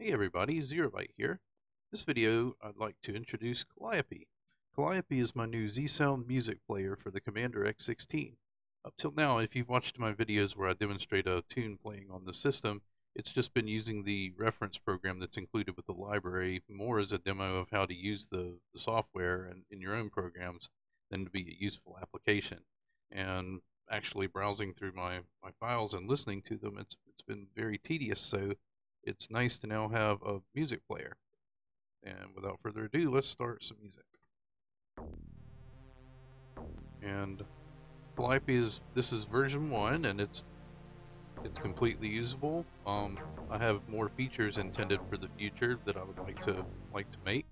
Hey everybody, Zerobyte here. This video I'd like to introduce Calliope. Calliope is my new Zsound music player for the Commander X16. Up till now, if you've watched my videos where I demonstrate a tune playing on the system, it's just been using the reference program that's included with the library more as a demo of how to use the, the software and in your own programs than to be a useful application. And actually browsing through my, my files and listening to them, it's, it's been very tedious, so it's nice to now have a music player. And without further ado, let's start some music. And Calliope is this is version one, and it's it's completely usable. Um, I have more features intended for the future that I would like to like to make,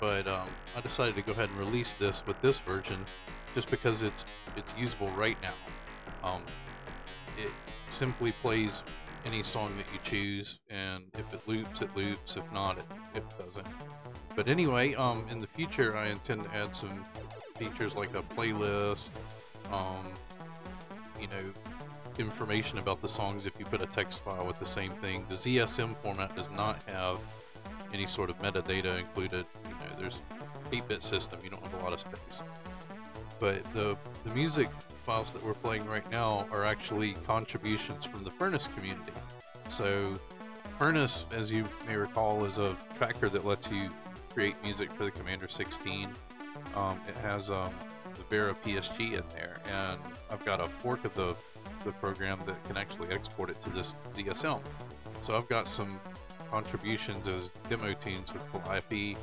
but um, I decided to go ahead and release this with this version, just because it's it's usable right now. Um, it simply plays any song that you choose, and if it loops, it loops. If not, it, it doesn't. But anyway, um, in the future, I intend to add some features like a playlist, um, you know, information about the songs if you put a text file with the same thing. The ZSM format does not have any sort of metadata included. You know, there's 8-bit system, you don't have a lot of space. But the, the music files that we're playing right now are actually contributions from the Furnace community. So Furnace, as you may recall, is a tracker that lets you create music for the Commander 16. Um, it has um, the Vera PSG in there, and I've got a fork of the, the program that can actually export it to this ZSM. So I've got some contributions as demo tunes with Calliope,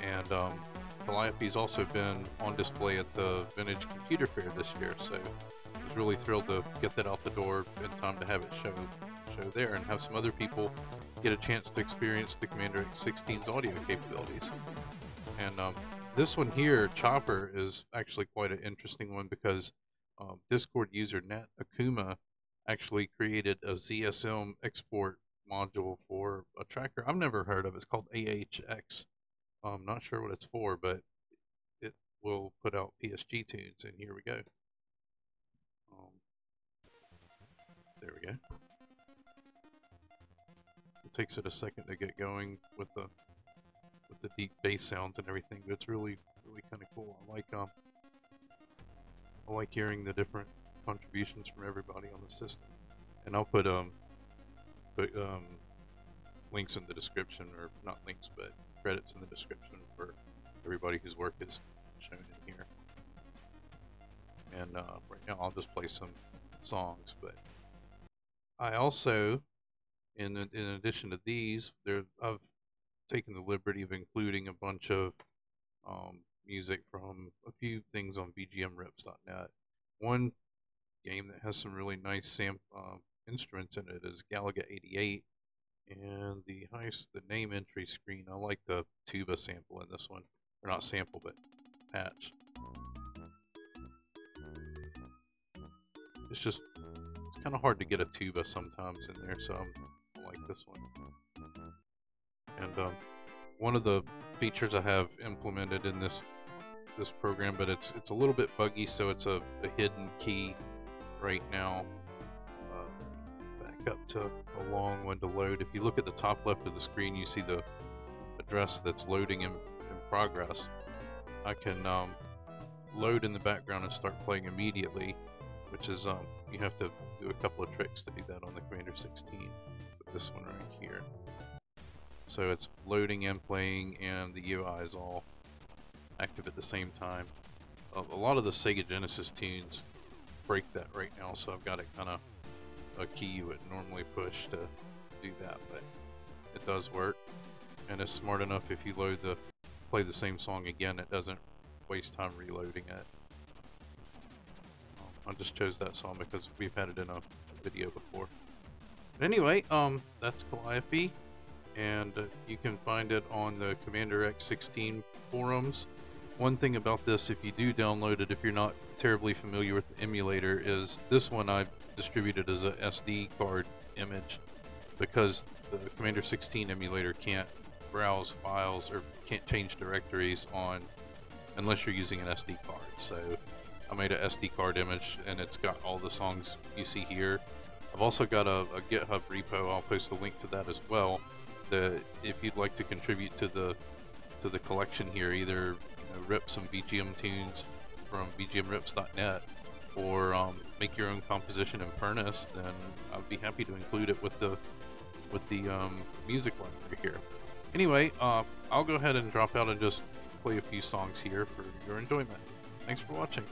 and um, Calliope's also been on display at the Vintage Computer Fair this year, so I was really thrilled to get that out the door in time to have it show show there and have some other people get a chance to experience the Commander X16's audio capabilities. And um, this one here, Chopper, is actually quite an interesting one because um, Discord user Nat Akuma actually created a ZSM export module for a tracker I've never heard of. It's called AHX. I'm not sure what it's for, but it will put out PSG tunes, and here we go. Um, there we go. It takes it a second to get going with the with the deep bass sounds and everything, but it's really really kind of cool. I like um I like hearing the different contributions from everybody on the system, and I'll put um put um links in the description, or not links, but credits in the description for everybody whose work is shown in here. And uh, right now I'll just play some songs, but I also, in in addition to these, there I've taken the liberty of including a bunch of um, music from a few things on VGMRips.net. One game that has some really nice sam uh, instruments in it is Galaga 88, and the highest, the name entry screen, I like the tuba sample in this one. Or not sample, but patch. It's just, it's kind of hard to get a tuba sometimes in there, so I'm, I like this one. And um, one of the features I have implemented in this this program, but it's it's a little bit buggy, so it's a, a hidden key right now up to a long one to load. If you look at the top left of the screen, you see the address that's loading in, in progress. I can um, load in the background and start playing immediately, which is, um, you have to do a couple of tricks to do that on the Commander 16. But this one right here. So it's loading and playing, and the UI is all active at the same time. A, a lot of the Sega Genesis tunes break that right now, so I've got it kind of a key you would normally push to do that, but it does work. And it's smart enough if you load the play the same song again, it doesn't waste time reloading it. I just chose that song because we've had it in a video before. But anyway, um, that's Calliope, and you can find it on the Commander X16 forums. One thing about this, if you do download it, if you're not terribly familiar with the emulator, is this one I've distributed as a SD card image because the Commander 16 emulator can't browse files or can't change directories on unless you're using an SD card. So I made a SD card image and it's got all the songs you see here. I've also got a, a GitHub repo, I'll post a link to that as well, the if you'd like to contribute to the to the collection here, either you know, rip some VGM tunes from VGMRips.net or um, make your own composition in Furnace, then I'd be happy to include it with the with the um, music library here. Anyway, uh, I'll go ahead and drop out and just play a few songs here for your enjoyment. Thanks for watching.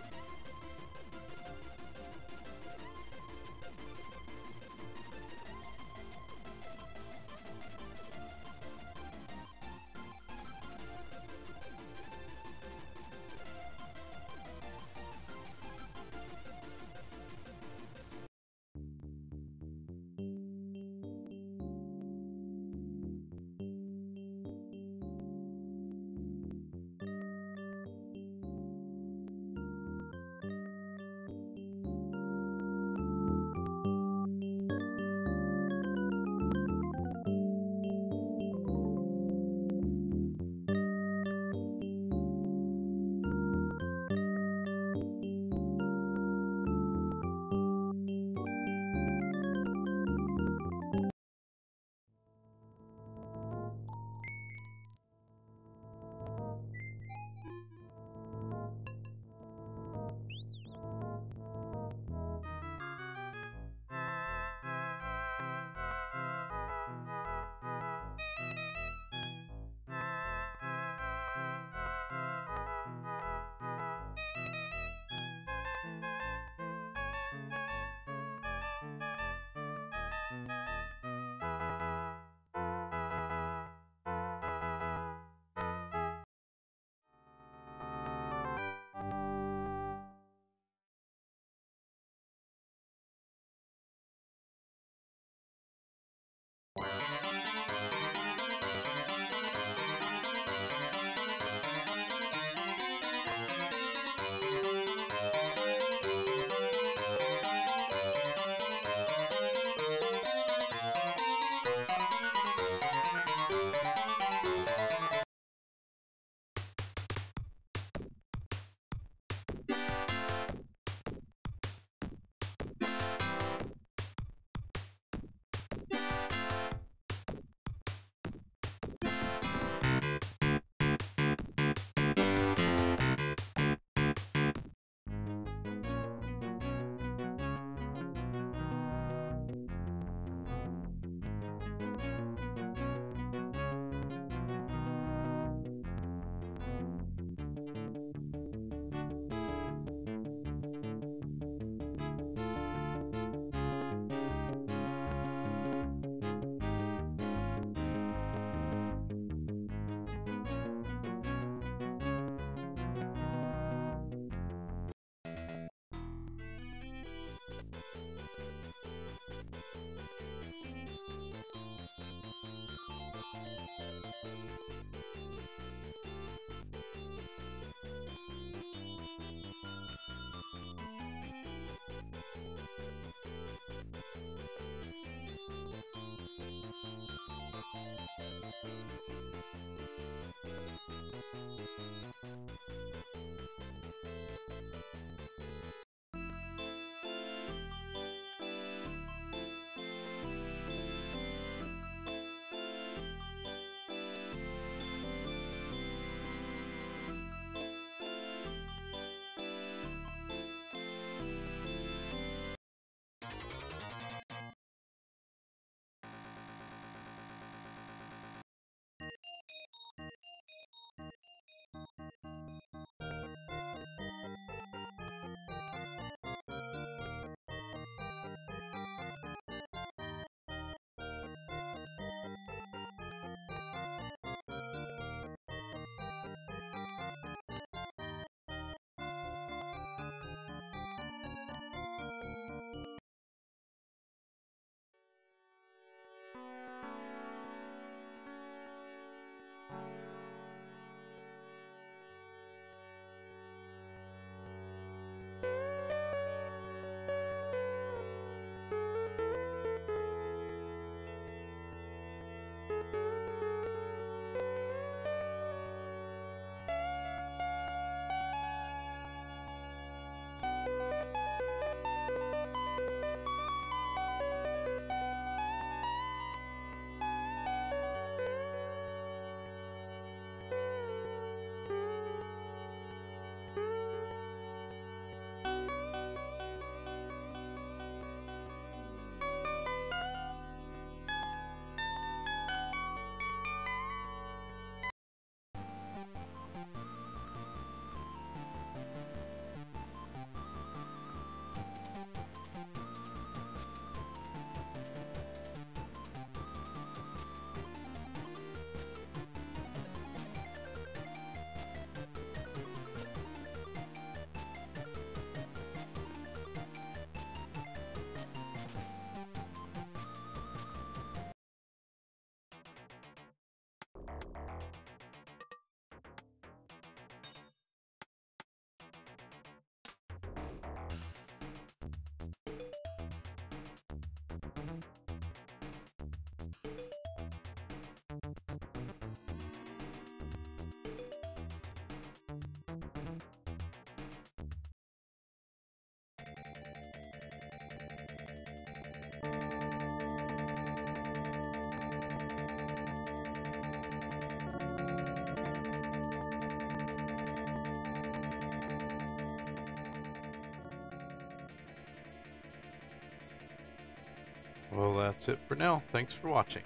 Well, that's it for now. Thanks for watching.